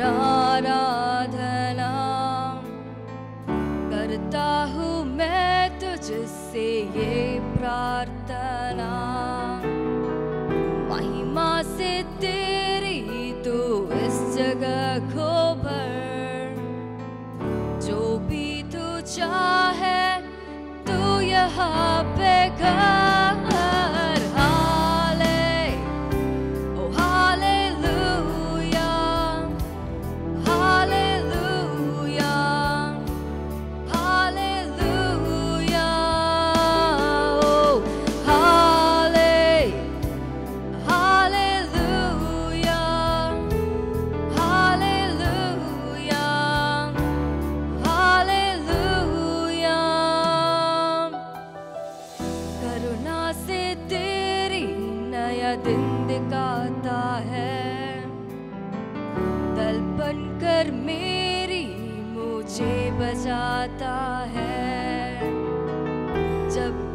आराधना करता हूँ मैं तुझसे ये प्रार्थना। महिमा से तेरी तू इस जगह को भर। जो भी तू चाहे, तू यहाँ पे कर। दिन दिखाता है। दल बन कर मेरी मुझे बजाता है। जब